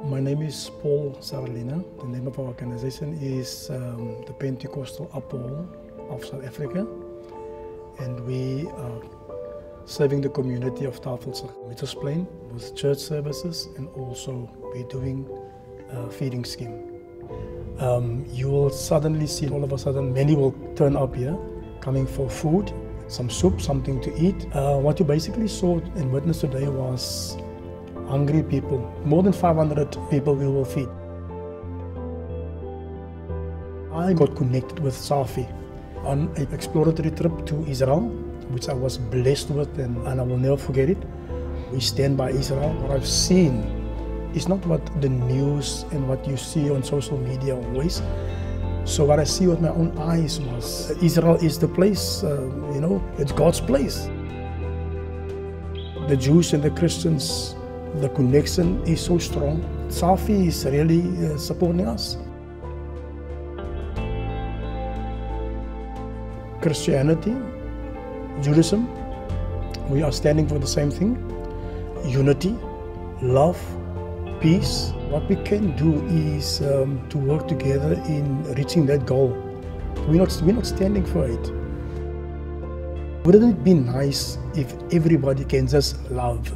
My name is Paul Saralina. The name of our organization is um, the Pentecostal Upper of South Africa. And we are serving the community of Tafels Mitchells Plain with church services and also we're doing a feeding scheme. Um, you will suddenly see all of a sudden many will turn up here coming for food, some soup, something to eat. Uh, what you basically saw and witnessed today was hungry people. More than 500 people we will feed. I got connected with SAFI on an exploratory trip to Israel, which I was blessed with and, and I will never forget it. We stand by Israel. What I've seen is not what the news and what you see on social media always. So what I see with my own eyes was Israel is the place, uh, you know, it's God's place. The Jews and the Christians, the connection is so strong. SAFI is really uh, supporting us. Christianity, Judaism, we are standing for the same thing unity, love, peace. What we can do is um, to work together in reaching that goal. We're not, we're not standing for it. Wouldn't it be nice if everybody can just love?